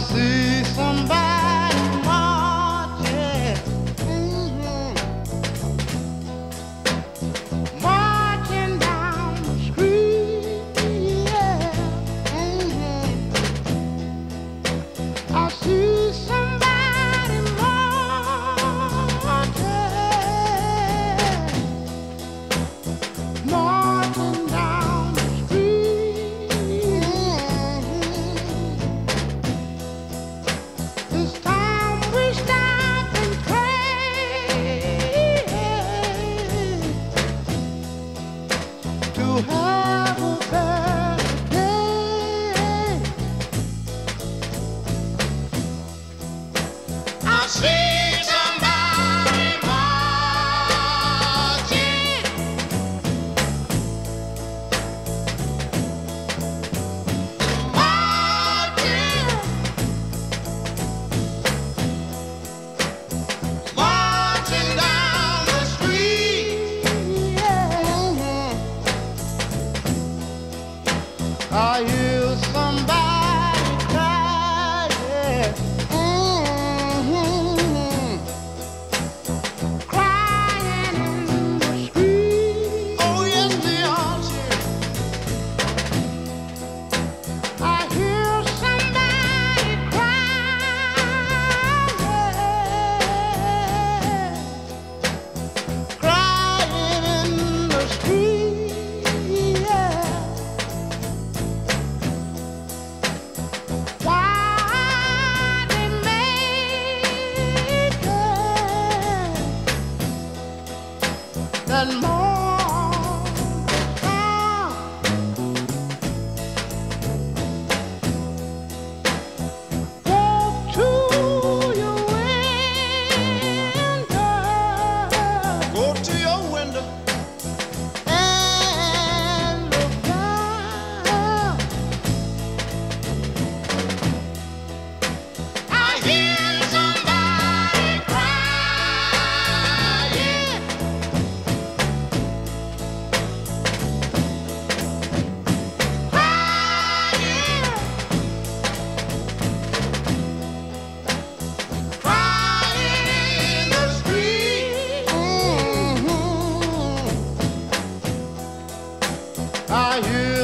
see somebody. see. Go to your window. You.